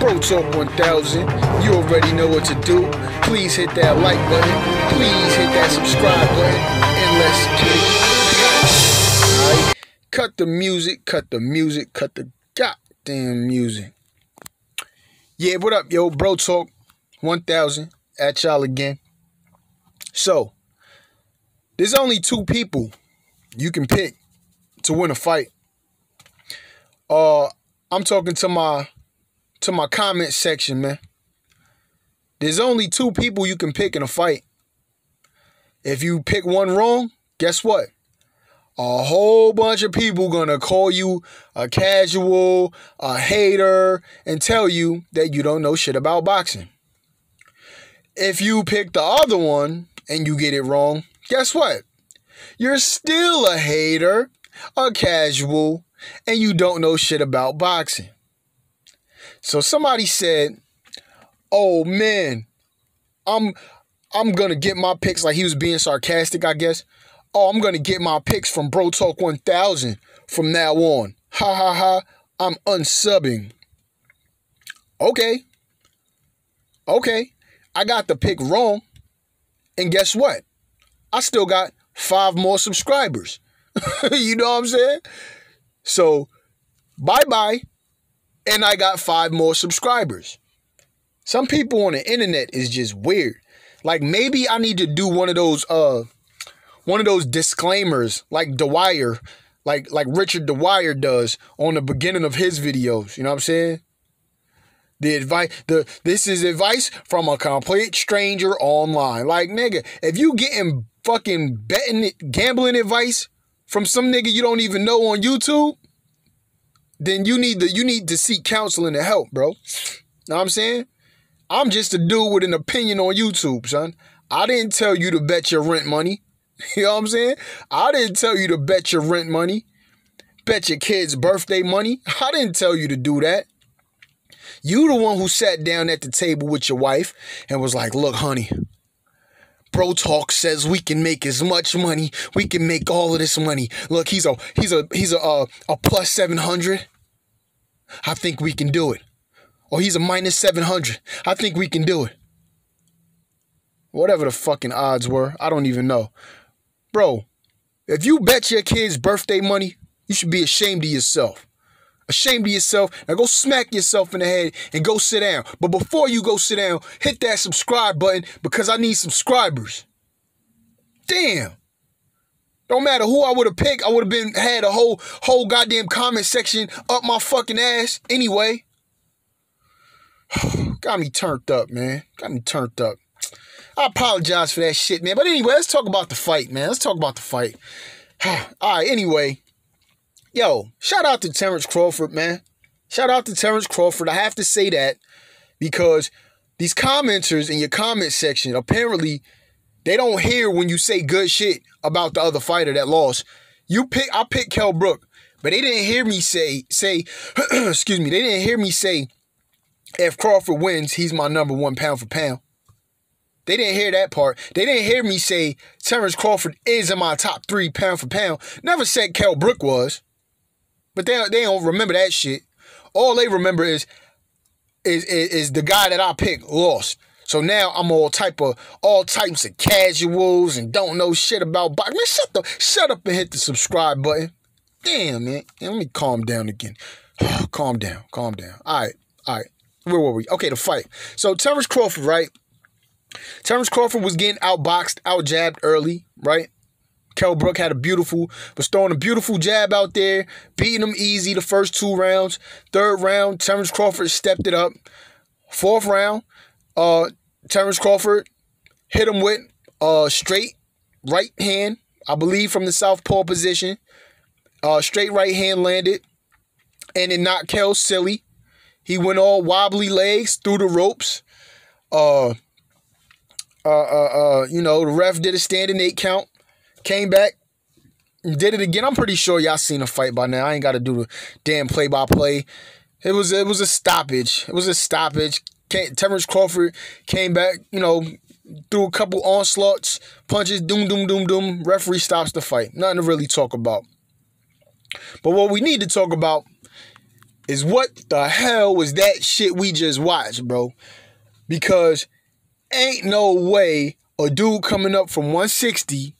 Bro Talk 1000. You already know what to do. Please hit that like button. Please hit that subscribe button. And let's get it. Cut the music, cut the music, cut the goddamn music. Yeah, what up, yo? Bro Talk 1000 at y'all again. So, there's only two people you can pick to win a fight. Uh, I'm talking to my to my comment section, man. There's only two people you can pick in a fight. If you pick one wrong, guess what? A whole bunch of people gonna call you a casual, a hater, and tell you that you don't know shit about boxing. If you pick the other one and you get it wrong, guess what? You're still a hater, a casual, and you don't know shit about boxing. So somebody said, "Oh man, I'm I'm gonna get my picks." Like he was being sarcastic, I guess. Oh, I'm gonna get my picks from Bro Talk 1000 from now on. Ha ha ha! I'm unsubbing. Okay. Okay. I got the pick wrong. And guess what? I still got five more subscribers. you know what I'm saying? So, bye bye. And I got five more subscribers. Some people on the internet is just weird. Like maybe I need to do one of those uh one of those disclaimers like Dwyer, like like Richard Dwyer does on the beginning of his videos. You know what I'm saying? The advice, the this is advice from a complete stranger online. Like nigga, if you getting fucking betting, gambling advice from some nigga you don't even know on YouTube, then you need to you need to seek counseling and help, bro. Know what I'm saying? I'm just a dude with an opinion on YouTube, son. I didn't tell you to bet your rent money. You know what I'm saying? I didn't tell you to bet your rent money, bet your kid's birthday money. I didn't tell you to do that. You the one who sat down at the table with your wife and was like, look, honey, Bro Talk says we can make as much money. We can make all of this money. Look, he's a he's a he's a a, a plus 700. I think we can do it. Or he's a minus 700. I think we can do it. Whatever the fucking odds were, I don't even know. Bro, if you bet your kid's birthday money, you should be ashamed of yourself. Ashamed of yourself. Now go smack yourself in the head and go sit down. But before you go sit down, hit that subscribe button because I need subscribers. Damn. Don't matter who I would have picked, I would have been had a whole whole goddamn comment section up my fucking ass anyway. Got me turned up, man. Got me turned up. I apologize for that shit, man. But anyway, let's talk about the fight, man. Let's talk about the fight. All right, anyway. Yo, shout out to Terence Crawford, man. Shout out to Terence Crawford. I have to say that because these commenters in your comment section apparently they don't hear when you say good shit about the other fighter that lost. You pick I picked Kell Brook, but they didn't hear me say say excuse me, they didn't hear me say if Crawford wins, he's my number one pound for pound. They didn't hear that part. They didn't hear me say Terence Crawford is in my top three pound for pound. Never said Kell Brook was. But they, they don't remember that shit. All they remember is, is is is the guy that I picked lost. So now I'm all type of all types of casuals and don't know shit about boxing. Man, shut the shut up and hit the subscribe button. Damn, man. Let me calm down again. calm down, calm down. All right, all right. Where were we? Okay, the fight. So Terence Crawford, right? Terence Crawford was getting outboxed, out jabbed early, right? Kell Brook had a beautiful, was throwing a beautiful jab out there, beating him easy the first two rounds. Third round, Terence Crawford stepped it up. Fourth round, uh, Terence Crawford hit him with a straight right hand, I believe from the southpaw position. Uh, straight right hand landed, and it knocked Kell silly. He went all wobbly legs through the ropes. Uh, uh, uh, uh, you know, the ref did a standing eight count, came back, did it again. I'm pretty sure y'all seen a fight by now. I ain't got to do the damn play by play. It was it was a stoppage. It was a stoppage. Came, Terence Crawford came back, you know, threw a couple onslaughts, punches, doom, doom, doom, doom. Referee stops the fight. Nothing to really talk about. But what we need to talk about is what the hell was that shit we just watched, bro? Because ain't no way a dude coming up from 160,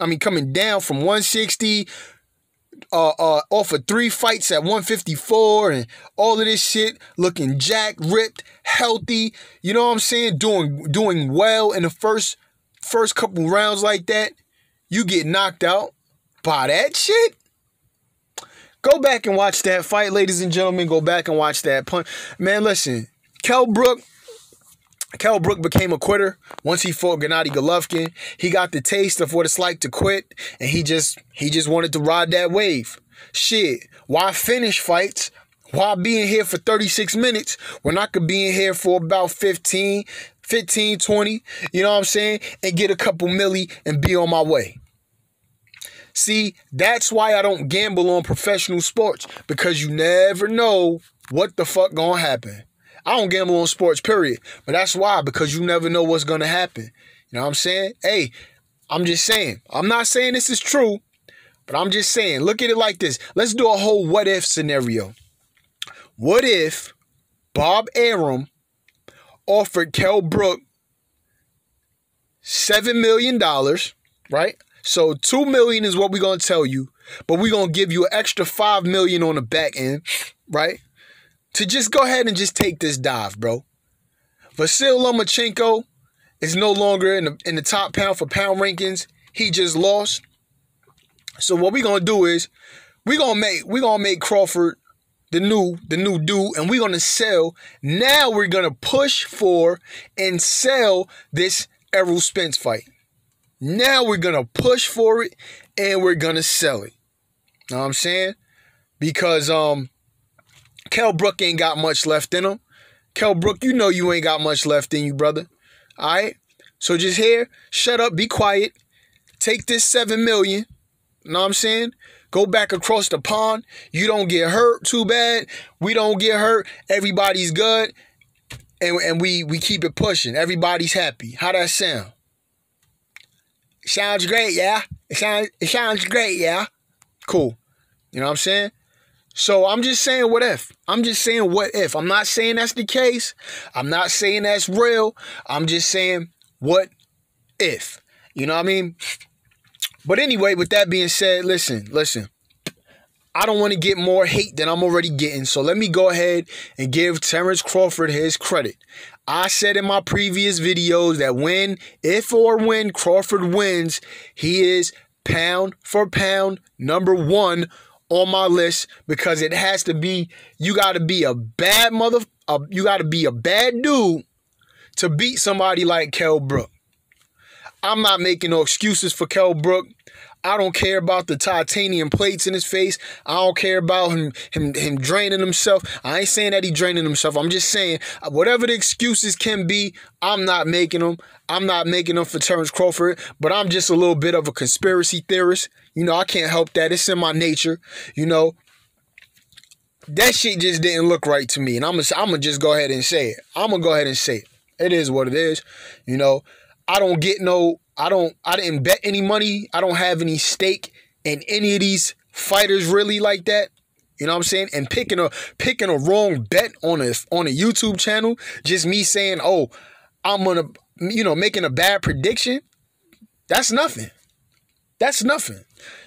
I mean coming down from 160 uh, uh, off of three fights at 154 and all of this shit, looking jacked, ripped, healthy. You know what I'm saying? Doing doing well in the first first couple rounds like that. You get knocked out by that shit. Go back and watch that fight, ladies and gentlemen. Go back and watch that punch. Man, listen, Kell Brook Kell Brook became a quitter once he fought Gennady Golovkin. He got the taste of what it's like to quit, and he just he just wanted to ride that wave. Shit, why finish fights? Why be in here for 36 minutes when I could be in here for about 15, 15, 20, you know what I'm saying? And get a couple milli and be on my way. See, that's why I don't gamble on professional sports because you never know what the fuck gonna happen. I don't gamble on sports, period. But that's why, because you never know what's gonna happen. You know what I'm saying? Hey, I'm just saying. I'm not saying this is true, but I'm just saying, look at it like this. Let's do a whole what if scenario. What if Bob Arum offered Kell Brook $7 million, right? So 2 million is what we're gonna tell you, but we're gonna give you an extra 5 million on the back end, right? To just go ahead and just take this dive, bro. Vasyl Lomachenko is no longer in the, in the top pound for pound rankings. He just lost. So what we're gonna do is we're gonna make we're gonna make Crawford the new the new dude, and we're gonna sell. Now we're gonna push for and sell this Errol Spence fight. Now we're gonna push for it and we're gonna sell it. Know what I'm saying? Because um Kell Brook ain't got much left in him. Kell Brook, you know you ain't got much left in you, brother. All right? So just here, shut up, be quiet. Take this seven million. You know what I'm saying? Go back across the pond. You don't get hurt too bad. We don't get hurt. Everybody's good. And, and we we keep it pushing. Everybody's happy. How that sound? Sounds great, yeah. It sounds it sounds great, yeah. Cool. You know what I'm saying? So I'm just saying what if. I'm just saying what if. I'm not saying that's the case. I'm not saying that's real. I'm just saying what if. You know what I mean? But anyway, with that being said, listen, listen. I don't want to get more hate than I'm already getting. So let me go ahead and give Terence Crawford his credit. I said in my previous videos that when, if or when Crawford wins, he is pound for pound number one on my list because it has to be you got to be a bad mother uh, you got to be a bad dude to beat somebody like Kell Brook. I'm not making no excuses for Kell Brook. I don't care about the titanium plates in his face. I don't care about him him him draining himself. I ain't saying that he draining himself. I'm just saying uh, whatever the excuses can be, I'm not making them. I'm not making them for Terence Crawford, but I'm just a little bit of a conspiracy theorist. You know, I can't help that. It's in my nature. You know, that shit just didn't look right to me, and I'm gonna I'm gonna just go ahead and say it. I'm gonna go ahead and say it. It is what it is. You know, I don't get no I don't I didn't bet any money. I don't have any stake in any of these fighters really like that. You know what I'm saying? And picking a picking a wrong bet on a on a YouTube channel, just me saying, "Oh, I'm gonna," you know, making a bad prediction. That's nothing. That's nothing.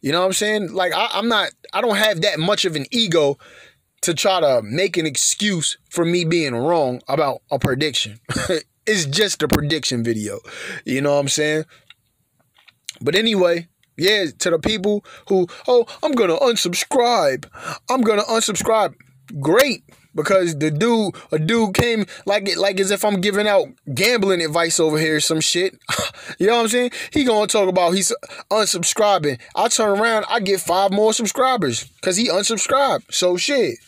You know what I'm saying? Like I, I'm not. I don't have that much of an ego to try to make an excuse for me being wrong about a prediction. It's just a prediction video. You know what I'm saying? But anyway, yeah, to the people who, oh, I'm gonna unsubscribe. I'm gonna unsubscribe. Great. Because the dude, a dude came like it, like as if I'm giving out gambling advice over here, some shit. you know what I'm saying? He gonna talk about he's unsubscribing. I turn around, I get five more subscribers because he unsubscribed. So shit,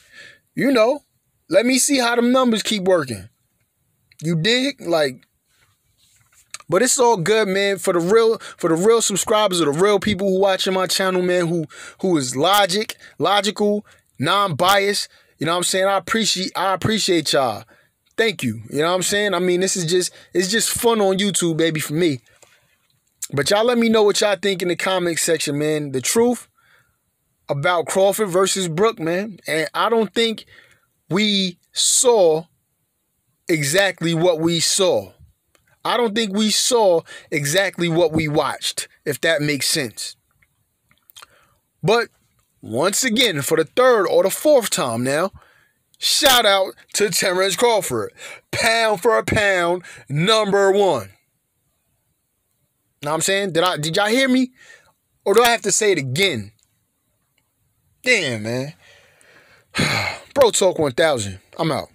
you know, let me see how them numbers keep working. You dig? Like, but it's all good, man. For the real, for the real subscribers or the real people who watching my channel, man, who who is logic, logical, non-biased. You know what I'm saying? I appreciate I appreciate y'all. Thank you. You know what I'm saying? I mean, this is just it's just fun on YouTube, baby, for me. But y'all let me know what y'all think in the comment section, man. The truth about Crawford versus Brook, man. And I don't think we saw exactly what we saw. I don't think we saw exactly what we watched, if that makes sense. But once again, for the third or the fourth time now, shout out to Terence Crawford. Pound for a pound, number one. Know what I'm saying? Did I did y'all hear me? Or do I have to say it again? Damn, man. Bro Talk 1000. I'm out.